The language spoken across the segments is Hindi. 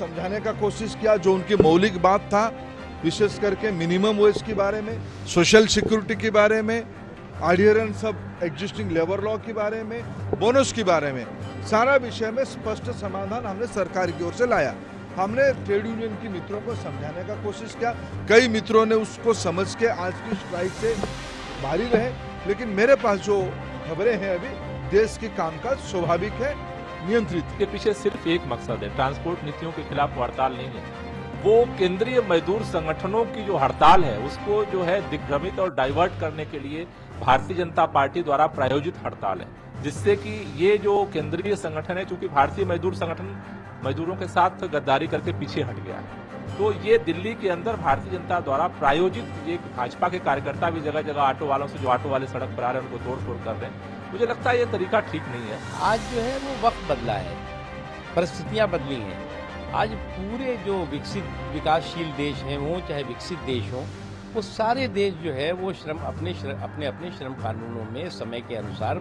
समझाने का कोशिश किया, जो उनकी मौलिक बात था, विशेष करके मिनिमम वेज के बारे में सोशल सिक्योरिटी के बारे में adherence of existing labour law के बारे में बोनस के बारे में, सारा विषय में स्पष्ट समाधान हमने सरकार की ओर से लाया। हमने ट्रेड यूनियन के मित्रों को समझाने का कोशिश किया। कई मित्रों ने उसको समझ के आज की स्ट्राइक से भारी रहे, लेकिन मेरे पास जो खबरें हैं अभी, देश के कामकाज स्वाभाविक है। नियंत्रित। के पीछे सिर्फ़ एक मकसद है, ट्रांसपोर्ट नीतियों के खिलाफ हड़ताल नहीं है। वो केंद्रीय मजदूर संगठनों की जो हड़ताल है, उसको जो है दिग्भ्रमित और डाइवर्ट करने के लिए भारतीय जनता पार्टी द्वारा प्रायोजित हड़ताल है, जिससे कि ये जो केंद्रीय संगठन है, चूँकि भारतीय मजदूर संगठन मजदूरों के साथ गद्दारी करके पीछे हट गया है तो ये दिल्ली के अंदर भारतीय जनता द्वारा प्रायोजित ये भाजपा के कार्यकर्ता भी जगह जगह ऑटो वालों से, जो ऑटो वाले सड़क पर आ रहे हैं, उनको तोड़ फोड़ कर रहे हैं। मुझे लगता है ये तरीका ठीक नहीं है। आज जो है वो वक्त बदला है परिस्थितियाँ बदली हैं। आज पूरे जो विकसित विकासशील देश हैं वो चाहे विकसित देश हों वो सारे देश जो है वो श्रम अपने श्रम, अपने अपने श्रम कानूनों में समय के अनुसार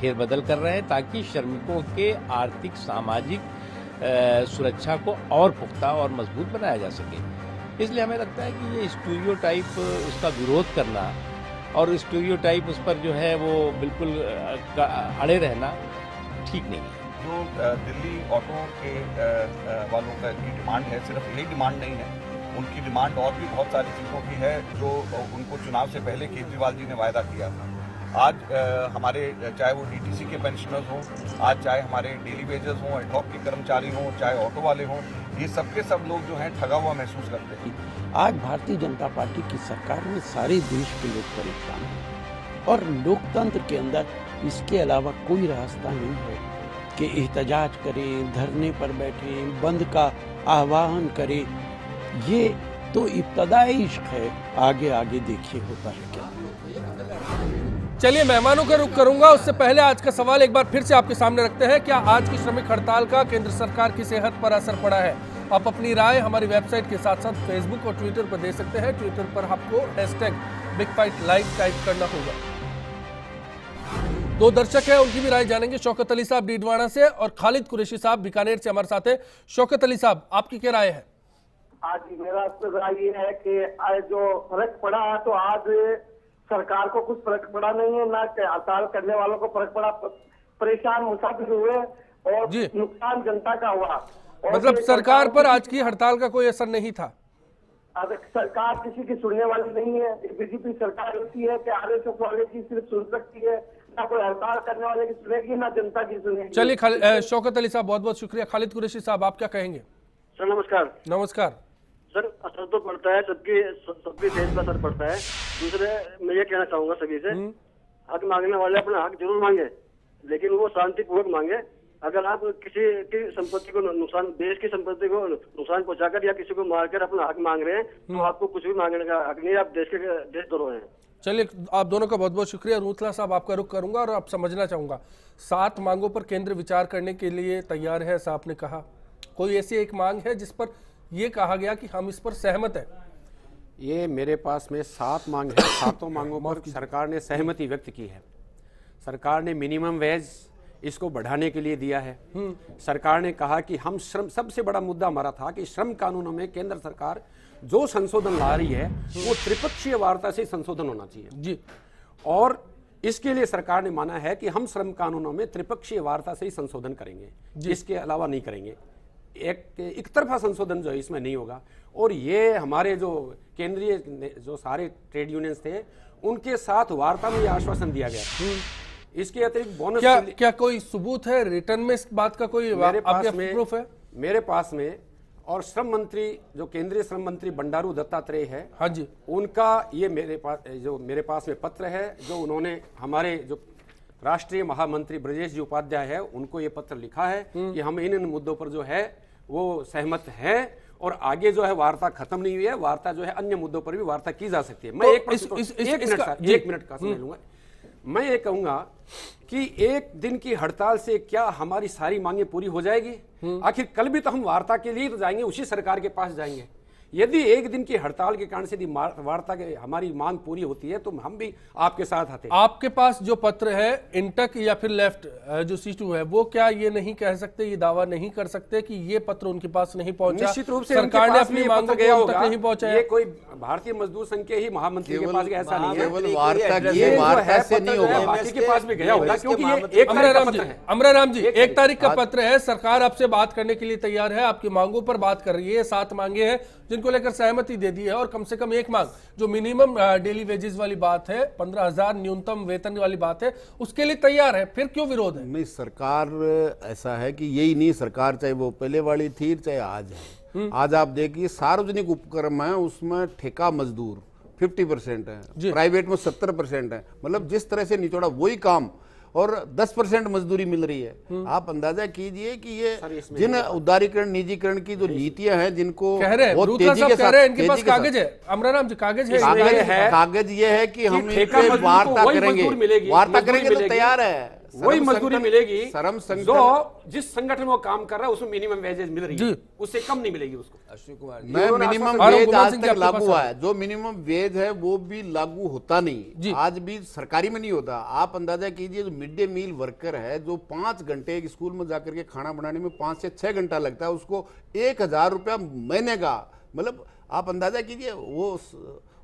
फेरबदल कर रहे हैं ताकि श्रमिकों के आर्थिक सामाजिक सुरक्षा को और पुख्ता और मज़बूत बनाया जा सके। इसलिए हमें लगता है कि ये स्टूडियो टाइप उसका विरोध करना और स्टूडियो टाइप उस पर जो है वो बिल्कुल अड़े रहना ठीक नहीं है। जो दिल्ली ऑटो के वालों का की डिमांड है, सिर्फ़ यही डिमांड नहीं है, उनकी डिमांड और भी बहुत सारी चीज़ों की है, जो उनको चुनाव से पहले केजरीवाल जी ने वायदा किया था। आज हमारे, चाहे वो डीटीसी के पेंशनर्स हों, आज चाहे हमारे डेली वेजेस हों एडॉक के कर्मचारी हों, चाहे ऑटो वाले हों ये सबके सब लोग जो हैं ठगा हुआ महसूस करते हैं। आज भारतीय जनता पार्टी की सरकार में सारे देश के लोग परेशान हैं और लोकतंत्र के अंदर इसके अलावा कोई रास्ता नहीं है कि एहतजाज करें धरने पर बैठें बंद का आह्वान करें। ये तो इब्तदाई इश्क है। आगे आगे देखिए होता है क्या। चलिए मेहमानों का रुख करूँगा। उससे पहले आज का सवाल एक बार फिर से आपके सामने रखते हैं। क्या आज की श्रमिक हड़ताल का केंद्र सरकार की सेहत पर असर पड़ा है? आप अपनी राय हमारी वेबसाइट के साथ साथ फेसबुक और ट्विटर पर दे सकते हैं। ट्विटर पर आपको hashtag big fight live type करना होगा। दो दर्शक हैं उनकी भी राय जानेंगे शौकत अली साहब डीडवाणा से और खालिद कुरैशी साहब बीकानेर से हमारे साथ हैं। शौकत अली साहब आपकी क्या राय है? आज मेरा तो राय ये है कि आज जो फ़र्क पड़ा है तो आज सरकार को कुछ फ़र्क पड़ा नहीं है ना हड़ताल करने वालों को फ़र्क पड़ा परेशान मुसाफिर हुए और। नुकसान जनता का हुआ। मतलब सरकार पर आज की हड़ताल का कोई असर नहीं था। सरकार किसी की सुनने वाली नहीं है बीजेपी सरकार ऐसी है कि आरएसएस वाले की सिर्फ़ सुन सकती है ना कोई हड़ताल करने वाले की सुनेगी ना जनता की सुनेगी। चलिए शौकत अली साहब बहुत बहुत शुक्रिया। खालिद कुरैशी साहब आप क्या कहेंगे? सर नमस्कार। नमस्कार। सर असर तो पड़ता है सबकी सबकी देश पर असर पड़ता है। दूसरे मैं ये कहना चाहूँगा सभी से हक मांगने वाले अपना हक ज़रूर मांगे लेकिन वो शांतिपूर्वक मांगे। अगर आप किसी की संपत्ति को नुकसान देश की संपत्ति को नुकसान पहुंचाकर या किसी को मारकर अपना हक मांग रहे हैं तो आपको कुछ भी मांगने का हक नहीं आप देश के देश देशद्रोह हैं। चलिए आप दोनों का बहुत बहुत शुक्रिया। रूथला साहब आपका रुख करूँगा और आप समझना चाहूँगा। सात मांगों पर केंद्र विचार करने के लिए तैयार है ऐसा आपने कहा। कोई ऐसी एक मांग है जिस पर यह कहा गया कि हम इस पर सहमत हैं? ये मेरे पास में सात मांग है। सातों मांगों पर सरकार ने सहमति व्यक्त की है। सरकार ने मिनिमम वेज इसको बढ़ाने के लिए दिया है। सरकार ने कहा कि हम श्रम सबसे बड़ा मुद्दा हमारा था कि श्रम कानूनों में केंद्र सरकार जो संशोधन ला रही है वो त्रिपक्षीय वार्ता से संशोधन होना चाहिए। जी। और इसके लिए सरकार ने माना है कि हम श्रम कानूनों में त्रिपक्षीय वार्ता से ही संशोधन करेंगे। इसके अलावा नहीं करेंगे। एक एक तरफा संशोधन जो है इसमें नहीं होगा। और ये हमारे जो केंद्रीय जो सारे ट्रेड यूनियंस थे उनके साथ वार्ता में ये आश्वासन दिया गया। इसके अतिरिक्त बोनस क्या क्या कोई सबूत है? रिटर्न में इस बात का कोई मेरे आपके पास में प्रूफ है? मेरे पास में और श्रम मंत्री जो केंद्रीय श्रम मंत्री बंडारू दत्तात्रेय है हाँ जी। उनका ये मेरे पास जो मेरे पास में पत्र है जो उन्होंने हमारे जो राष्ट्रीय महामंत्री ब्रजेश जी उपाध्याय है उनको ये पत्र लिखा है कि हम इन इन मुद्दों पर जो है वो सहमत हैं और आगे जो है वार्ता खत्म नहीं हुई है। वार्ता जो है अन्य मुद्दों पर भी वार्ता की जा सकती है। मैं तो एक इस- इस- इस- एक मिनट का-। एक मिनट का समय लूँगा। मैं ये कहूँगा कि एक दिन की हड़ताल से क्या हमारी सारी मांगे पूरी हो जाएगी? आखिर कल भी तो हम वार्ता के लिए तो जाएँगे उसी सरकार के पास जाएँगे। यदि एक दिन की हड़ताल के कारण से यदि वार्ता के हमारी मांग पूरी होती है तो हम भी आपके साथ आते हैं। आपके पास जो पत्र है इंटक या फिर लेफ़्ट जो सीटू है वो क्या ये नहीं कह सकते ये दावा नहीं कर सकते कि ये पत्र उनके पास नहीं पहुँचा? निश्चित रूप से सरकार ने अपनी को गया होगा। नहीं पहुँचाया। ये कोई भारतीय मजदूर संघ के ही महामंत्री के पास ऐसा नहीं है। वार्ता की वार्ता से नहीं होगा। बाकी के पास भी गया होगा क्योंकि ये एक अमरा राम जी पत्र अमरा राम जी एक एक तारीख का पत्र है सरकार आपसे बात करने के लिए तैयार है आपकी मांगों पर बात कर रही है सात मांगे हैं जिनको लेकर सहमति दे दी है और कम से कम एक मांग जो मिनिमम डेली वेजेस वाली बात है पंद्रह हज़ार न्यूनतम वेतन वाली बात है उसके लिए तैयार है। फिर क्यों विरोध है? नहीं सरकार ऐसा है कि यही नहीं सरकार चाहे वो पहले वाली थी चाहे आज है। आज आप देखिए सार्वजनिक उपक्रम है उसमें ठेका मजदूर 50 परसेंट है प्राइवेट में 70 परसेंट है। मतलब जिस तरह से निचोड़ा वही काम और 10 परसेंट मजदूरी मिल रही है। आप अंदाज़ा कीजिए कि ये जिन उदारीकरण निजीकरण की जो नीतियाँ हैं जिनको कह रहे हैं बहुत तेज़ी के साथ इनके पास कागज़ है। जी कागज़ है कागज़ ये है। कागज़ ये है कि हम वार्ता करेंगे। वार्ता करेंगे तो तैयार है। वही मजदूरी मिलेगी श्रम जो जिस संगठन में वो काम कर रहा है उसमें मिनिमम वेजेस मिल रही है। उससे कम नहीं मिलेगी उसको। मैं उन्होंने मिनिमम वेज आज तक लागू हुआ है। जो मिनिमम वेज है वो भी लागू होता नहीं। आज भी सरकारी में नहीं होता। आप अंदाज़ा कीजिए जो मिड डे मील वर्कर है जो पाँच घंटे एक स्कूल में जाकर के खाना बनाने में पाँच से छह घंटा लगता है उसको एक हज़ार रुपया महीने का मतलब आप अंदाज़ा कीजिए वो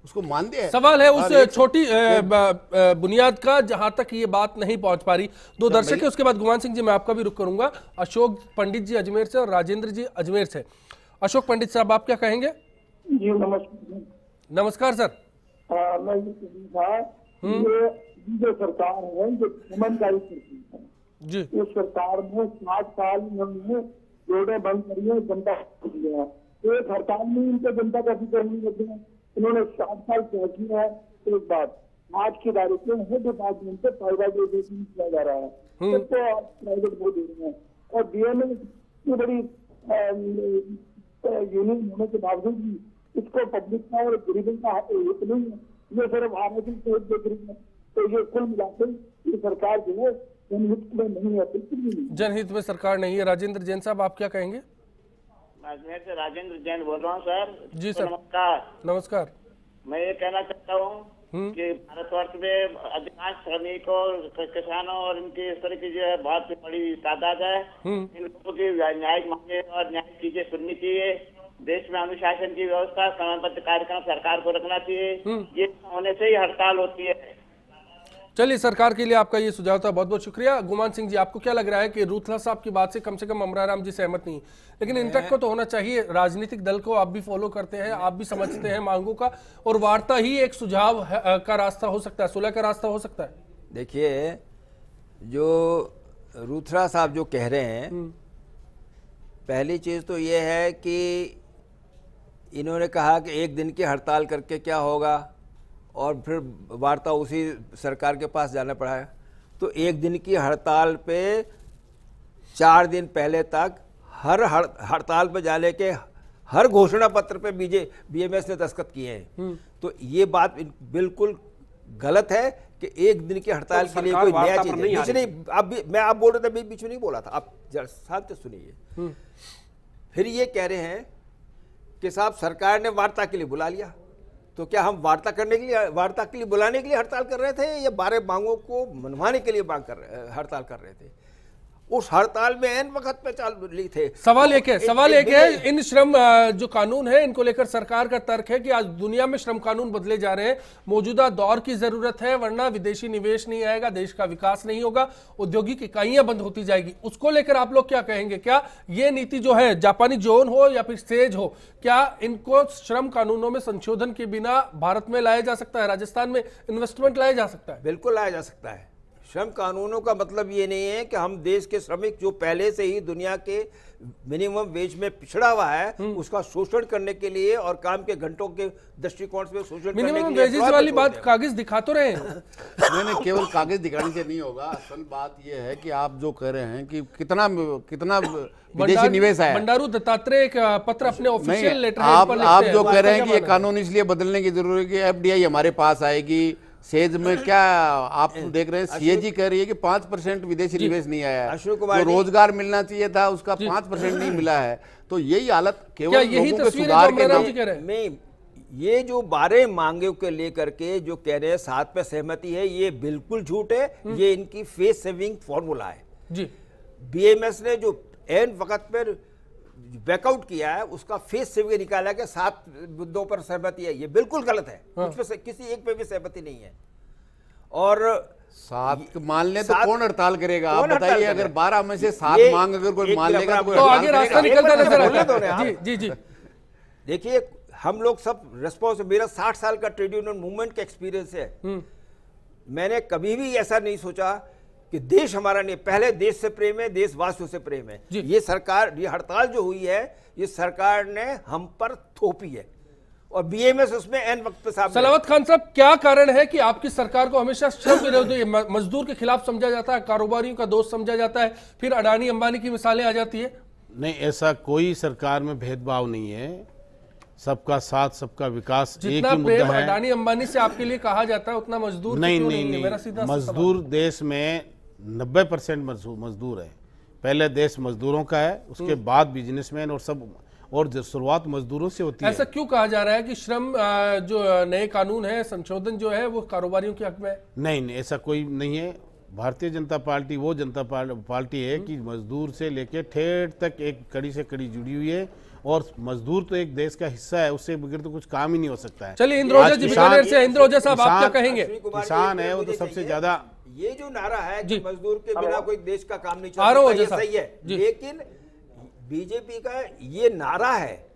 उसको मानते हैं। सवाल है उस छोटी ब- अ, बुनियाद का जहाँ तक ये बात नहीं पहुँच पा रही। दो दर्शक है उसके बाद गुमान सिंह जी मैं आपका भी रुख करूँगा। अशोक पंडित जी अजमेर से और राजेंद्र जी अजमेर से। अशोक पंडित साहब आप क्या कहेंगे? जी नमस्कार। नमस्कार सर। आ, मैं ये कह रहा था ये ये जो सरकार है जो ईमानदारी सरकार है जी। इस सरकार में सात साल इन्होंने रोडें बंद करी है जनता दिया एक हड़ताल में इनको जनता का फ़िक्र नहीं लगे हैं। इन्होंने सात साल क्या किया है एक बात आज की तारीख में हर डिपार्टमेंट से प्राइवेटाइजेशन किया जा रहा है। सबको आप प्राइवेट वो दे रहे हैं। और डीएमए इतनी बड़ी यूनियन होने के बावजूद भी इसको पब्लिक का और गरीबों का हित नहीं है। ये सिर्फ़ आरएसएस को देख रही है। तो ये कुल मिलाकर ये सरकार जो है जनहित में नहीं है बिल्कुल भी नहीं जनहित में सरकार नहीं है। राजेंद्र जैन साहब आप क्या कहेंगे? अजमेर से राजेंद्र जैन बोल रहा हूँ सर। जी सर। नमस्कार। नमस्कार। मैं ये कहना चाहता हूँ कि भारतवर्ष में अधिकांश श्रमिकों किसानों और इनकी इस तरह की जो है बहुत बड़ी तादाद है। इन लोगों की न्यायिक मांगे और न्यायिक चीज़ें सुननी चाहिए देश में अनुशासन की व्यवस्था समयबद्ध कार्यक्रम सरकार को रखना चाहिए। ये होने से ही हड़ताल होती है। चलिए सरकार के लिए आपका ये सुझाव था बहुत बहुत शुक्रिया। गुमान सिंह जी आपको क्या लग रहा है कि रूथला साहब की बात से कम से कम अमराराम जी सहमत नहीं? लेकिन इंटक को तो होना चाहिए राजनीतिक दल को आप भी फॉलो करते हैं आप भी समझते हैं मांगों का और वार्ता ही एक सुझाव का रास्ता हो सकता है सुलह का रास्ता हो सकता है। देखिए जो रूथरा साहब जो कह रहे हैं पहली चीज़ तो ये है कि इन्होंने कहा कि एक दिन की हड़ताल करके क्या होगा? और फिर वार्ता उसी सरकार के पास जाना पड़ा है। तो एक दिन की हड़ताल पे चार दिन पहले तक हर हड़ताल पे जाने के हर घोषणा पत्र पे बीजे बीएमएस ने दस्तखत किए हैं। तो ये बात बिल्कुल गलत है कि एक दिन की हड़ताल तो के लिए कोई नया चीज़। नहीं नहीं आप भी मैं आप बोल रहे थे बीच में नहीं बोला था। आप जरा शांत सुनिए। फिर ये कह रहे हैं कि साहब सरकार ने वार्ता के लिए बुला लिया। तो क्या हम वार्ता करने के लिए, वार्ता के लिए बुलाने के लिए हड़ताल कर रहे थे या बारह मांगों को मनवाने के लिए मांग कर हड़ताल कर रहे थे? उस हड़ताल में एन वक्त पे चाल ली थे। सवाल एक है सवाल एक है इन श्रम जो कानून है इनको लेकर सरकार का तर्क है कि आज दुनिया में श्रम कानून बदले जा रहे हैं। मौजूदा दौर की ज़रूरत है वरना विदेशी निवेश नहीं आएगा देश का विकास नहीं होगा औद्योगिक इकाइयाँ बंद होती जाएगी। उसको लेकर आप लोग क्या कहेंगे? क्या ये नीति जो है जापानी जोन हो या फिर सेज हो क्या इनको श्रम कानूनों में संशोधन के बिना भारत में लाया जा सकता है राजस्थान में इन्वेस्टमेंट लाया जा सकता है? बिल्कुल लाया जा सकता है। श्रम कानूनों का मतलब ये नहीं है कि हम देश के श्रमिक जो पहले से ही दुनिया के मिनिमम वेज में पिछड़ा हुआ है उसका शोषण करने के लिए और काम के घंटों के दृष्टिकोण से शोषण मिनिमम वेजेस वाली बात कागज़ दिखा तो रहे हैं। नहीं नहीं केवल कागज़ दिखाने से नहीं होगा। असल बात यह है कि आप जो कह रहे हैं कि कितना कितना विदेशी निवेश आया। भंडारू दत्तात्रेय एक पत्र अपने ऑफिशियल लेटर आप आप जो कह रहे हैं कि ये है? कानून इसलिए बदलने की ज़रूरत है कि एफडीआई हमारे पास आएगी सेज में क्या आप देख रहे हैं सीएजी कह रही है कि पाँच परसेंट विदेशी निवेश नहीं आया है। अशोक कुमार जो। जी- रोज़गार मिलना चाहिए था उसका पाँच परसेंट नहीं मिला है। तो यही हालत केवल यही के सुधार के नाम जी कह रहे हैं? नहीं ये जो बारह मांगे के लेकर के जो कह रहे हैं सात पे सहमति है ये बिल्कुल झूठ है। ये इनकी फेस सेविंग फॉर्मूला है। जी। बीएमएस ने जो एन वक्त पर बैकआउट किया है उसका फेस सेविंग निकाला कि सात मुद्दों पर सहमति है। ये बिल्कुल गलत है। हाँ। कुछ पे किसी एक पे भी सहमति नहीं है। और सात मान ले तो कौन हड़ताल करेगा? आप बताइए अगर बारह में से सात मांग अगर कोई मान लेगा तो आगे रास्ता निकलता नज़र आता है जी जी जी। देखिए हम लोग सब रेस्पॉन्स मेरा साठ साल का ट्रेड यूनियन मूवमेंट का एक्सपीरियंस है। हम्म। मैंने कभी भी ऐसा नहीं सोचा कि देश हमारा नहीं पहले देश से प्रेम है देशवासियों से प्रेम है। ये सरकार ये हड़ताल जो हुई है ये सरकार ने हम पर थोपी है। और बीएमएस उसमें एन वक्त पे सामने सलावत खान साहब क्या कारण है कि आपकी सरकार को हमेशा श्रम विरोधी मजदूर के खिलाफ समझा जाता है कारोबारियों का दोस्त समझा जाता है फिर अडानी अंबानी की मिसालें आ जाती है। नहीं ऐसा कोई सरकार में भेदभाव नहीं है। सबका साथ सबका विकास एक जितना ही मुद्दा है। अडानी अंबानी से आपके लिए कहा जाता है उतना मजदूर से नहीं क्यों नहीं है? मेरा सीधा नहीं मजदूर देश में नब्बे परसेंट मजदूर है। पहले देश मजदूरों का है उसके हम्म। बाद बिजनेसमैन और सब और जो शुरुआत मजदूरों से होती ऐसा है क्यों कहा जा रहा है कि श्रम जो नए कानून है संशोधन जो है वो कारोबारियों के हक में है? नहीं नहीं ऐसा कोई नहीं है। भारतीय जनता पार्टी वो जनता पार्टी है कि मजदूर से लेके ठेठ तक एक कड़ी से कड़ी जुड़ी हुई है और मजदूर तो एक देश का हिस्सा है उससे बगैर तो कुछ काम ही नहीं हो सकता है। चलिए, इंद्रोजा जी से, इंद्रोजा साहब, आप क्या कहेंगे? किसान है वो तो सबसे ज़्यादा ये जो नारा है कि मजदूर के बिना कोई देश का काम नहीं चल रहा हूँ ये सही है। लेकिन बीजेपी का ये नारा है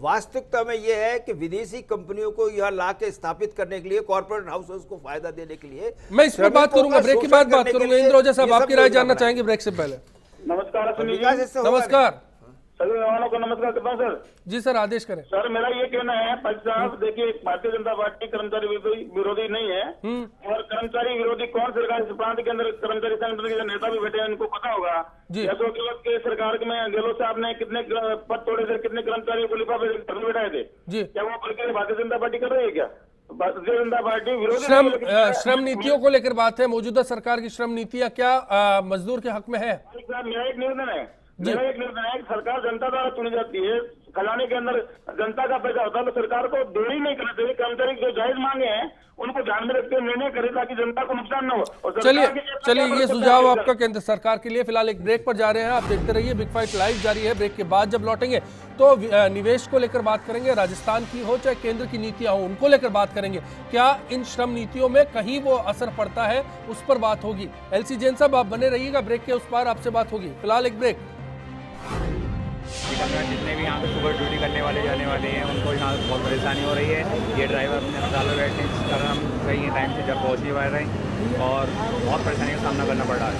वास्तविकता में यह है कि विदेशी कंपनियों को यहाँ ला के स्थापित करने के लिए कॉर्पोरेट हाउसेस को फ़ायदा देने के लिए मैं इस पर बात करूँगा ब्रेक के बाद बात करूँगा। इंद्रोजा साहब आपकी राय जानना चाहेंगे ब्रेक से पहले। नमस्कार। नमस्कार। सभी मेहमानों को नमस्कार करता हूँ सर। जी सर आदेश करें। सर मेरा ये कहना है पंच साहब देखिए भारतीय जनता पार्टी कर्मचारी विरोधी नहीं है। और कर्मचारी विरोधी कौन सरकार इस प्रांत के अंदर कर्मचारी संगठन के नेता भी बैठे हैं उनको पता होगा। जी। अशोक गहलोत के सरकार में गहलोत साहब ने कितने पद तोड़े थे कितने कर्मचारियों को लिफाफे बैठाए थे। क्या वो प्रक्रिया भारतीय जनता पार्टी कर रही है क्या? भारतीय जनता पार्टी विरोधी श्रम श्रम नीतियों को लेकर बात है मौजूदा सरकार की श्रम नीतियाँ क्या मजदूर के हक में है? मेरा एक निवेदन है। मेरा एक है सरकार जनता द्वारा चुनी जाती है। खजाने के अंदर जनता का पैसा होता है तो सरकार को देरी नहीं करना चाहिए। कर्मचारी जो जायज़ मांगे हैं उनको ध्यान में रखते हुए निर्णय करे ताकि जनता को नुकसान न हो। चलिए चलिए ये सुझाव आपका केंद्र सरकार के लिए फ़िलहाल एक ब्रेक पर जा रहे हैं। आप देखते रहिए बिग फाइट लाइव जारी है। ब्रेक के बाद जब लौटेंगे तो निवेश को लेकर बात करेंगे राजस्थान की हो चाहे केंद्र की नीतियाँ हो उनको लेकर बात करेंगे। क्या इन श्रम नीतियों में कहीं वो असर पड़ता है उस पर बात होगी। एलसी जैन साहब आप बने रहिएगा ब्रेक के उस पार आपसे बात होगी। फ़िलहाल एक ब्रेक। में जितने भी यहाँ पे सुबह ड्यूटी करने वाले, जाने वाले हैं, उनको यहाँ बहुत परेशानी हो रही है। ये ड्राइवर अपने में बैठने के कारण हम कहीं टाइम से जब पहुँच नहीं पा रहे हैं और बहुत परेशानी का सामना करना पड़ रहा है।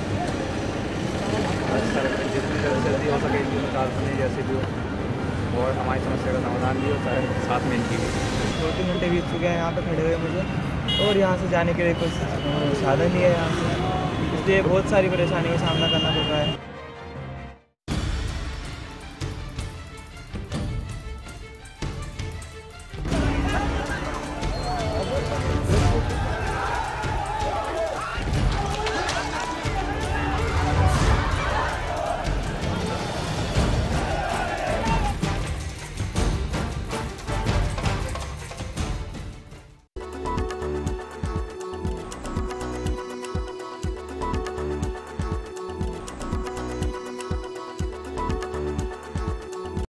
सर, जितनी जल्दी जल्दी हो सके निकाल सकें जैसे भी हो, और हमारी समस्या का समाधान भी हो, सर, साथ में इनकी भी। दो तीन घंटे बीत चुके हैं यहाँ पर खड़े हुए मुझे, और यहाँ से जाने के लिए कुछ साधन नहीं है यहाँ से। इसलिए बहुत सारी परेशानी का सामना करना पड़ रहा है।